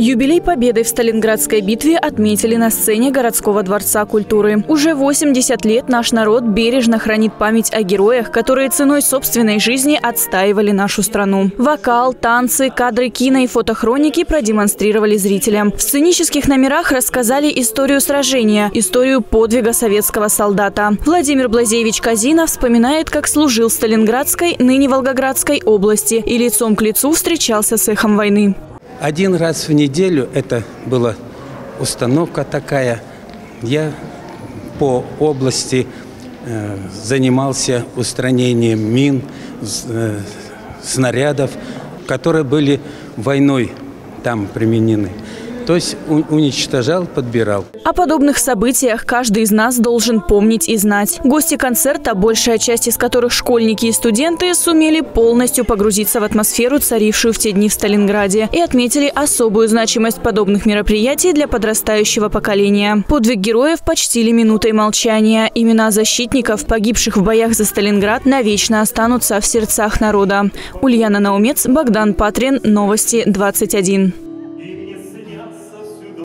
Юбилей Победы в Сталинградской битве отметили на сцене городского дворца культуры. Уже 80 лет наш народ бережно хранит память о героях, которые ценой собственной жизни отстаивали нашу страну. Вокал, танцы, кадры кино и фотохроники продемонстрировали зрителям. В сценических номерах рассказали историю сражения, историю подвига советского солдата. Владимир Блазевич Казинов вспоминает, как служил в Сталинградской, ныне Волгоградской области и лицом к лицу встречался с эхом войны. Один раз в неделю, это была установка такая, я по области э, занимался устранением мин, э, снарядов, которые были войной там применены то есть уничтожал, подбирал. О подобных событиях каждый из нас должен помнить и знать. Гости концерта, большая часть из которых школьники и студенты, сумели полностью погрузиться в атмосферу, царившую в те дни в Сталинграде, и отметили особую значимость подобных мероприятий для подрастающего поколения. Подвиг героев почтили минутой молчания. Имена защитников, погибших в боях за Сталинград, навечно останутся в сердцах народа. Ульяна Наумец, Богдан Патрин, Новости 21.